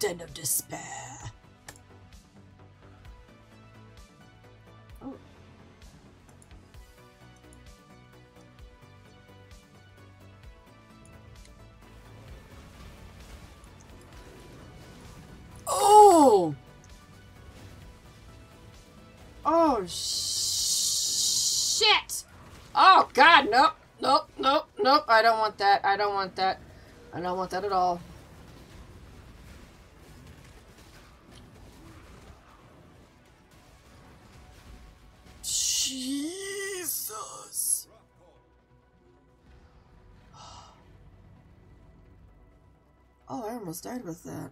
den of despair. Oh. Oh! Oh, shit! Oh, God, nope, nope, nope, nope. I don't want that. I don't want that. I don't want that at all. Oh, I almost died with that.